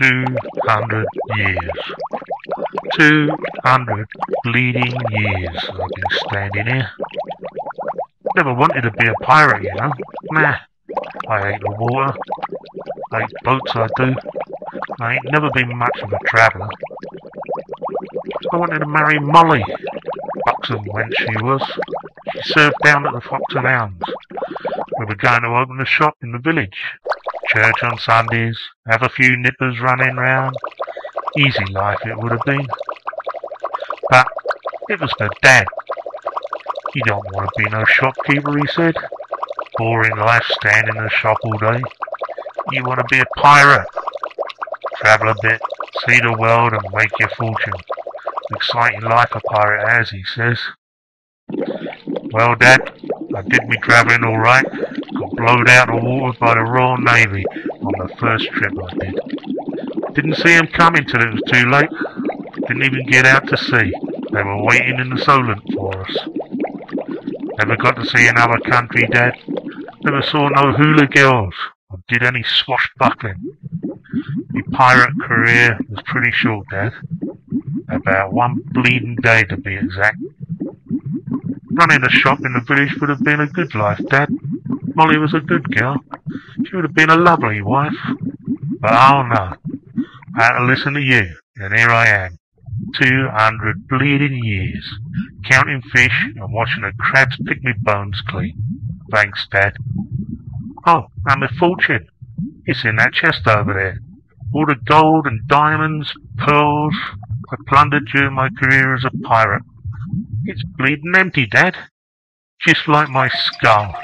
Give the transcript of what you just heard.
Two hundred years. Two hundred bleeding years I've been standing here. Never wanted to be a pirate, you know. Nah. I hate the water. I hate boats, I do. I ain't never been much of a traveller. I wanted to marry Molly. Buxom wench she was. She served down at the Fox and Hounds. We were going to open a shop in the village. Church on Sundays, have a few nippers running round. Easy life it would have been. But it was for Dad. You don't want to be no shopkeeper, he said. Boring life standing in the shop all day. You want to be a pirate. Travel a bit, see the world and make your fortune. Exciting life a pirate has, he says. Well, Dad, I did me travelling all right. Got blowed out of water by the Royal Navy on the first trip I did. Didn't see 'em coming till it was too late. Didn't even get out to sea. They were waiting in the Solent for us. Never got to see another country, Dad. Never saw no hula girls or did any swashbuckling. My pirate career was pretty short, Dad. About one bleeding day to be exact. Running a shop in the village would have been a good life, Dad. Molly was a good girl. She would have been a lovely wife. But oh no. I had to listen to you, and here I am. Two hundred bleeding years, counting fish and watching the crabs pick me bones clean. Thanks, Dad. Oh, and my fortune. It's in that chest over there. All the gold and diamonds, pearls I plundered during my career as a pirate. It's bleeding empty, Dad. Just like my skull.